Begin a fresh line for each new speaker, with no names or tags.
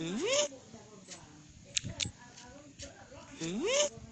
Mm-hmm. Mm-hmm.